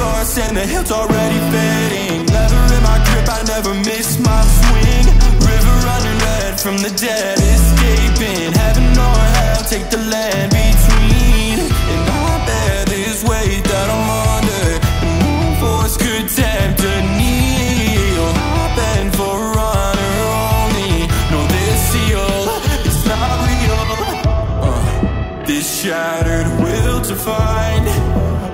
darkness and the hills already fading. Leather in my grip, I never miss my swing. River running red from the dead, escaping. Heaven or hell, take the land between. And I bear this weight that I'm under. And no force could tempt a kneel. I bend for honor only. Know this seal, it's not real. Uh, This shattered will to find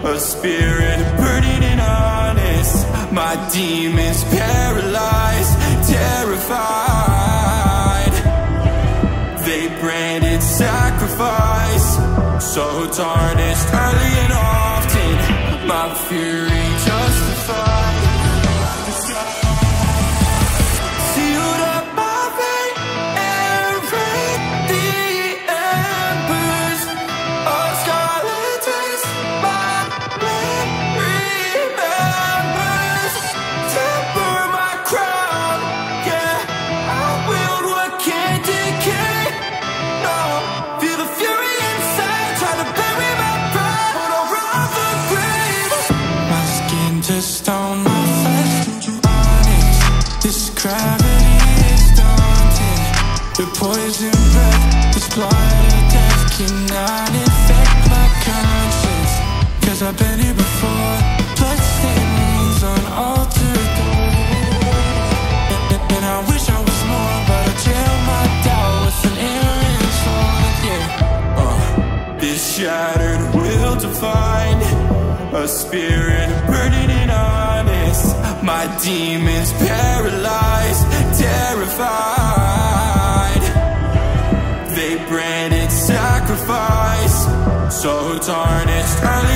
A spirit burning and honest. My demons paralyzed, terrified. They branded sacrifice. So tarnished early and often. My fury This gravity is daunting. Your poison breath, this blight of death cannot infect my conscience. Cause I've been here before. Bloodstains on altered doors. And, I wish I was more, but I jail my doubt with an errant sword, yeah. Uh, this shattered will find a spirit burning and honest. My demons paralyzed, sacrifice, so tarnished.